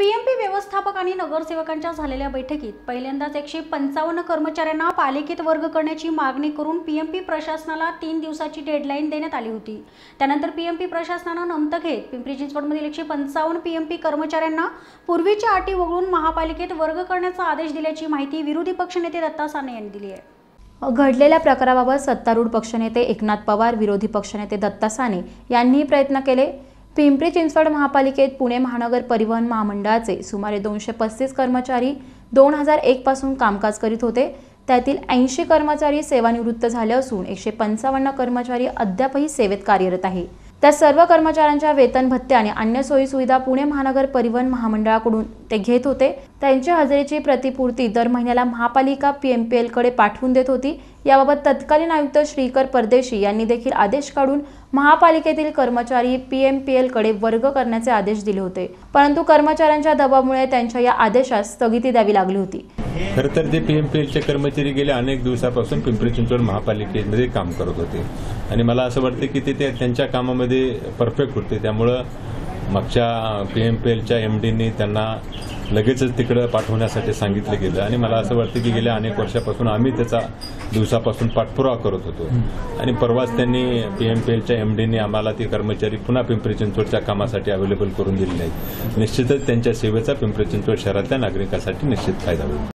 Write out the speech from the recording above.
PMP व्यवस्थापक आणि नगरसेवकांच्या झालेल्या बैठकीत पहिल्यांदाच एकशे पंचावन्न कर्मचाऱ्यांना पालिकेत वर्ग करण्याची मागणी करून पीएमपी प्रशासनाला तीन दिवसाची डेडलाईन देण्यात आली होती. त्यानंतर पीएमपी प्रशासनानं नमतं घेत पिंपरी चिंचवडमधील एकशे पंचावन्न पीएमपी कर्मचाऱ्यांना पूर्वीच्या अटी वगळून महापालिकेत वर्ग करण्याचा आदेश दिल्याची माहिती विरोधी पक्षनेते दत्ता साने यांनी दिली आहे. घडलेल्या प्रकाराबाबत सत्तारूढ पक्षनेते एकनाथ पवार विरोधी पक्षनेते दत्ता साने यांनीही प्रयत्न केले. पिंपरी चिंचवड महापालिकेत पुणे महानगर परिवहन महामंडळाचे सुमारे दोनशे पस्तीस कर्मचारी दोन हजार एकपासून कामकाज करीत होते. त्यातील ऐंशी कर्मचारी सेवानिवृत्त झाले असून एकशे पंचावन्न कर्मचारी अद्यापही सेवेत कार्यरत आहे. त्या सर्व कर्मचाऱ्यांच्या वेतन भत्ते आणि अन्य सोयीसुविधा पुणे महानगर परिवहन महामंडळाकडून ते घेत होते. त्यांच्या हजेरीची प्रतिपूर्ती दर महिन्याला महापालिका पीएमपीएलकडे पाठवून देत होती. याबाबत तत्कालीन आयुक्त श्रीकर परदेशी यांनी देखील आदेश काढून महापालिकेतील कर्मचारी पीएमपीएलकडे वर्ग करण्याचे आदेश दिले होते. परंतु कर्मचाऱ्यांच्या दबावामुळे त्यांच्या या आदेशास स्थगिती द्यावी लागली होती. खरं तर जे पीएमपीएलचे कर्मचारी गेल्या अनेक दिवसापासून पिंपरी चिंचवड महापालिकेमध्ये काम करत होते. आणि मला असं वाटतं की ते त्यांच्या कामामध्ये परफेक्ट होते. त्यामुळं मागच्या पीएमपीएलच्या एम डीने त्यांना लगेचच तिकडं पाठवण्यासाठी सांगितलं गेलं. आणि मला असं वाटतं की गेल्या अनेक वर्षापासून आम्ही त्याचा दिवसापासून पाठपुरावा करत होतो. आणि परवाच त्यांनी पीएमपीएलच्या एम डीने आम्हाला ते कर्मचारी पुन्हा पिंपरी चिंचवडच्या कामासाठी अवेलेबल करून दिले नाहीत निश्चितच त्यांच्या सेवेचा पिंपरी चिंचवड शहरातल्या नागरिकांसाठी निश्चित फायदा होईल.